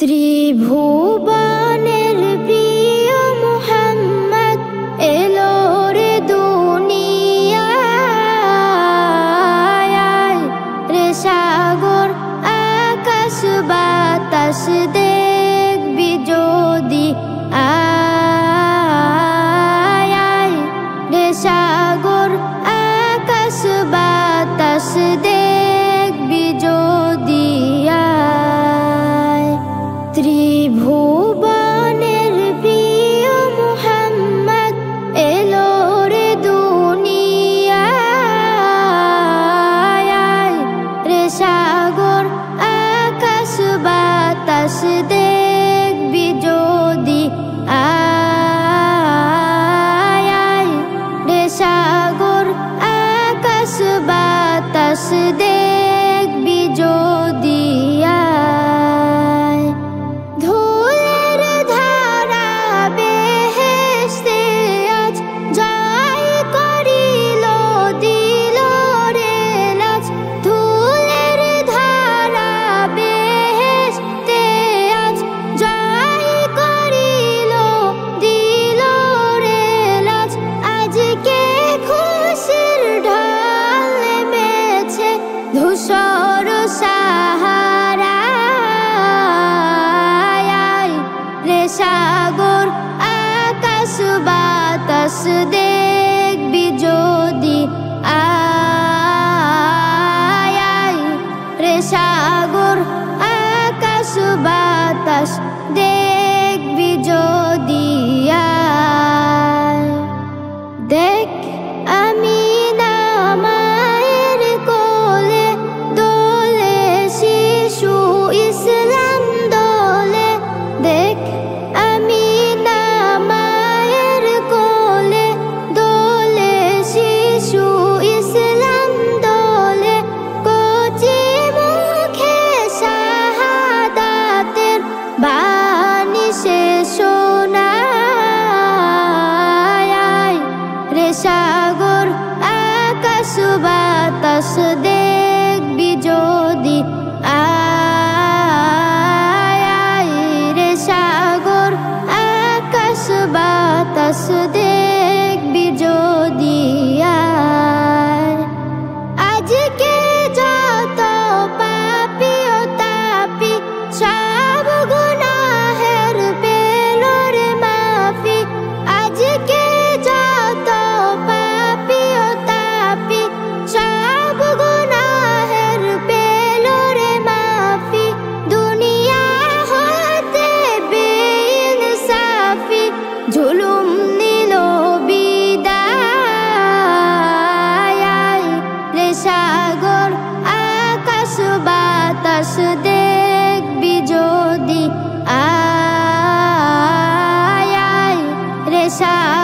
ত্রিভুবনের প্রিয় মোহাম্মদ এলো রে দুনিয়ায়। রে সাগর আকাশ বাতাস দে। দেখবি যদি আয় রে সাগর আকাশ বাতাস দে। রে সাগর, আকাশ বাতাস দেখবি যদি আয় রে সাগর, আকাশ বাতাস দেখবি যদি দেখ আমি वासुदेव আকাশ দেখবি যদি আয় রেশা